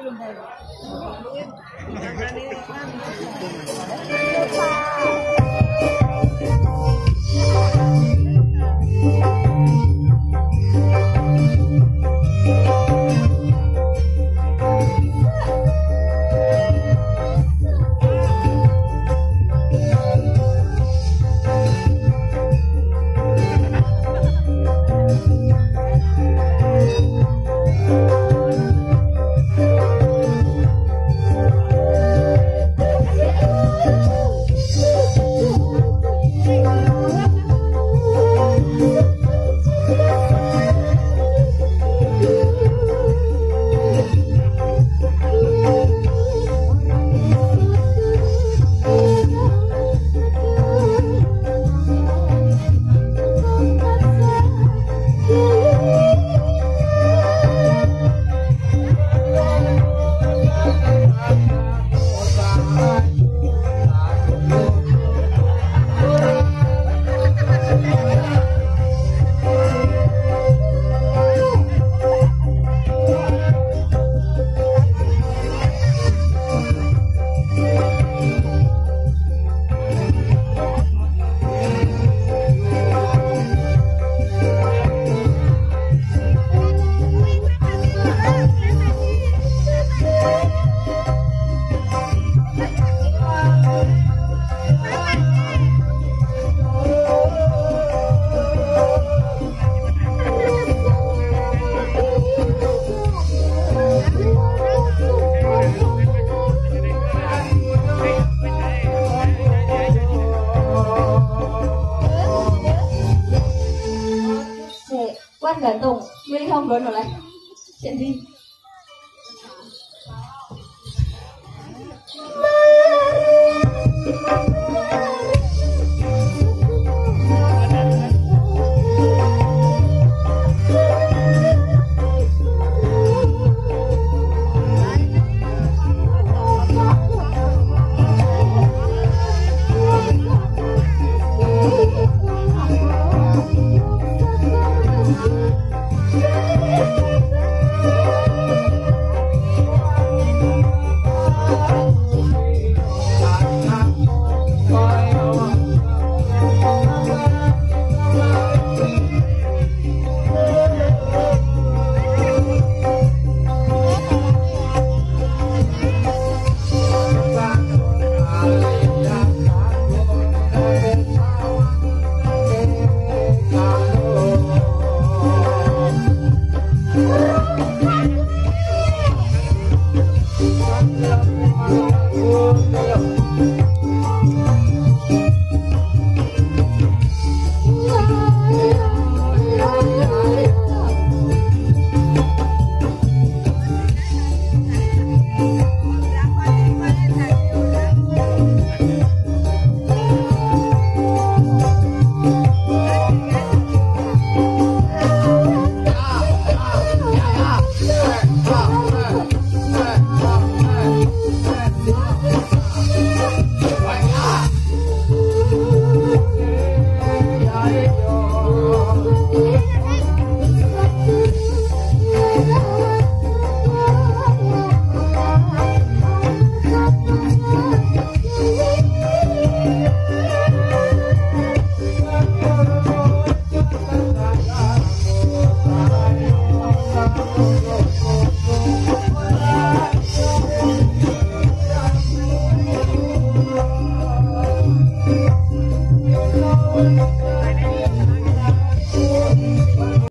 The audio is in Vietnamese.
Thank you. quát là tùng nguyên không gửi nó lại chuyện gì